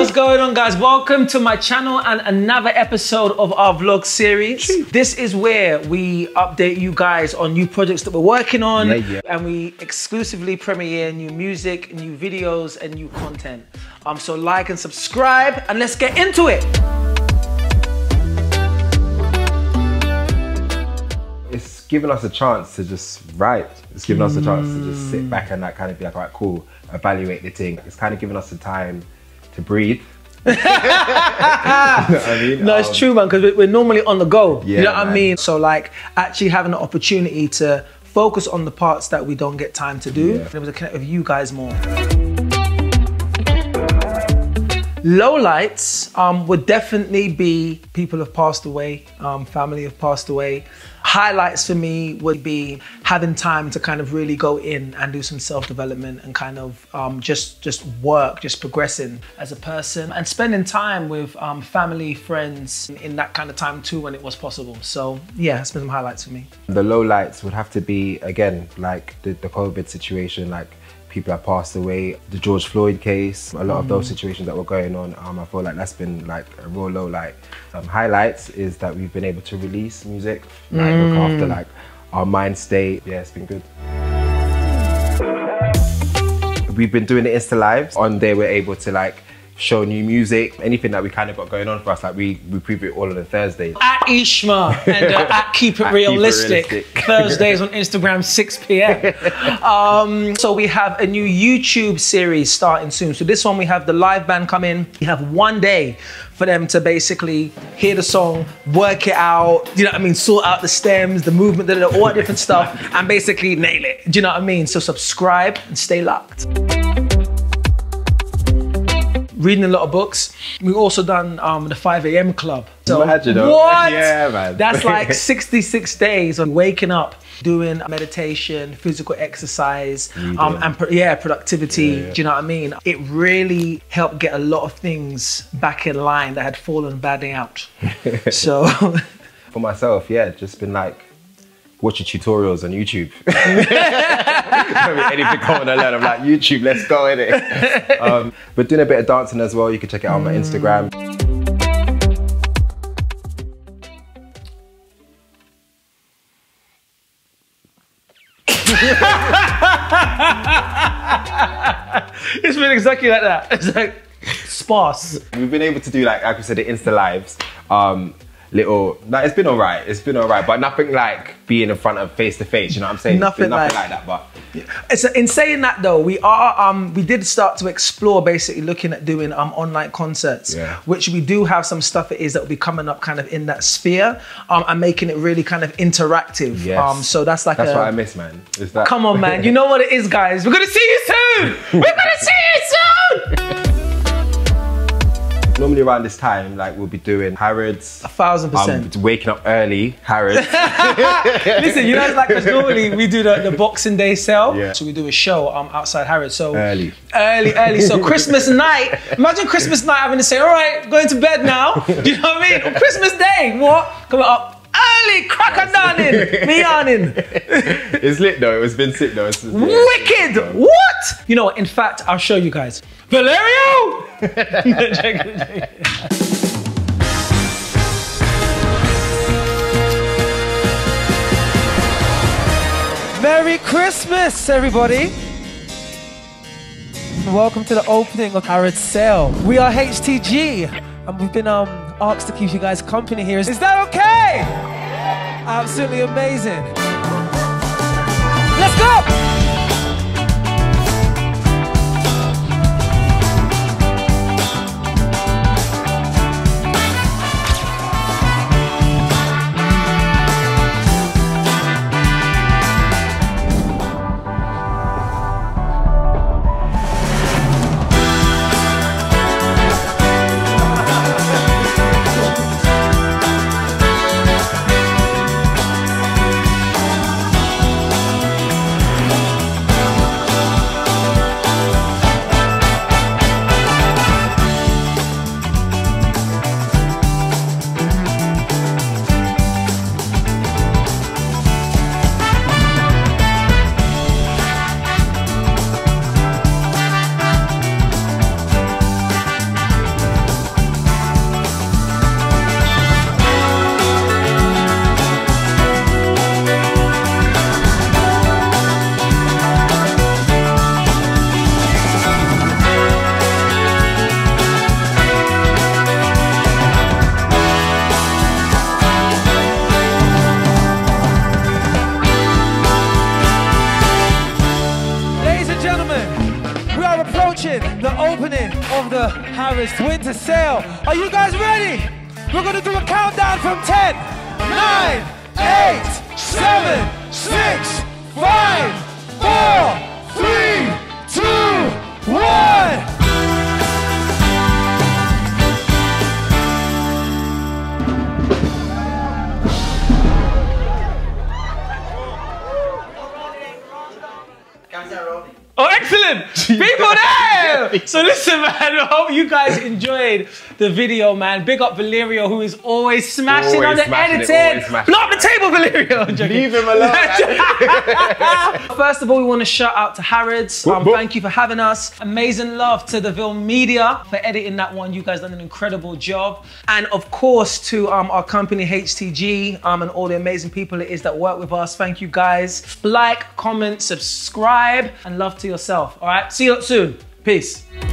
what's going on, guys? Welcome to my channel and another episode of our vlog series. This is where we update you guys on new projects that we're working on, Yeah, yeah. and we exclusively premiere new music, new videos, and new content. Um, so like and subscribe, and let's get into it. It's given us a chance to just write. It's given us a chance to just sit back and like kind of be like, all right, cool, evaluate the thing. It's kind of given us the time to breathe. you know I mean? No, it's Um, true, man, because we're normally on the go. you Yeah, know what I mean? So, like, actually having the opportunity to focus on the parts that we don't get time to do, Yeah. and it was to connect with you guys more. Lowlights um, would definitely be people have passed away, um, family have passed away. Highlights for me would be having time to kind of really go in and do some self-development and kind of um, just just work, just progressing as a person and spending time with um, family, friends in that kind of time too when it was possible. So yeah, it's been some highlights for me. The low lights would have to be, again, like the, the COVID situation, like people have passed away, the George Floyd case, a lot of those situations that were going on. Um, I feel like that's been like a real low light. Um, highlights is that we've been able to release music, like look after like our mind state. Yeah, it's been good. We've been doing the Insta lives. On there, we're able to like show new music, anything that we kind of got going on for us. Like we we preview it all on a Thursday. At Heshima and uh, at Keep It At Keep It Riolistic. Riolistic. Thursdays on Instagram, 6 p.m. Um, so we have a new YouTube series starting soon. So this one we have the live band come in. We have one day for them to basically hear the song, work it out, you know what I mean, sort out the stems, the movement, all that different stuff, and basically nail it. Do you know what I mean? So subscribe and stay locked reading a lot of books. We've also done um, the 5 a.m. club. So Imagine, what? Yeah, man. That's like 66 days of waking up, doing meditation, physical exercise, um, and pro- yeah, productivity. Yeah, yeah. Do you know what I mean? It really helped get a lot of things back in line that had fallen badly out. so For myself, yeah, just been like watching tutorials on YouTube. Anything I want to learn, I'm like, YouTube, let's go in it. Um, but doing a bit of dancing as well. You can check it out on my Instagram. it's been exactly like that. It's like sparse. We've been able to do like, like we said, the Insta lives. Um, little, like, it's been all right. It's been all right, but nothing like being in front of face to face. You know what I'm saying? Nothing nothing like- like that. But It's in saying that though, we are um we did start to explore basically looking at doing um online concerts, Yeah. which we do have some stuff it is that will be coming up kind of in that sphere, um and making it really kind of interactive. yes, Um, so that's like that's a what I miss, man. Is that come on, man. You know what it is, guys. We're gonna see you soon. We're gonna see you Normally around this time, like we'll be doing Harrods. A thousand percent. Um, waking up early, Harrods. Listen, you know, it's like because normally we do the, the Boxing Day sale, Yeah. so we do a show um outside Harrods. So Early. early, early. So Christmas night. Imagine Christmas night having to say, "All right, going to bed now." Do you know what I mean? Christmas Day, what? Coming up early, cracker dawning, me yawning. it's lit though. It's been sick though. It's, yeah, Wicked. What? You know? In fact, I'll show you guys. Valerio. Merry Christmas, everybody. Welcome to the opening of Harrods Sale. We are HTG, and we've been um, asked to keep you guys company here. Is that okay? Absolutely amazing. Let's go! Harrods Winter Sale. Are you guys ready? We're gonna do a countdown from 10, 9, 8, 7, 6, 5, 4, 3, 2, 1. Oh, excellent! People there! So listen, man, I hope you guys enjoyed the video, man. Big up Valerio, who is always smashing Always on the smashing editing. Blow the table, Valerio! Leave him alone. First of all, we want to shout out to Harrods. Um, thank you for having us. Amazing love to the Ville Media for editing that one. You guys done an incredible job. And of course, to um, our company HTG um, and all the amazing people it is that work with us. Thank you guys. Like, comment, subscribe, and love to yourself. All right. See you soon. Peace.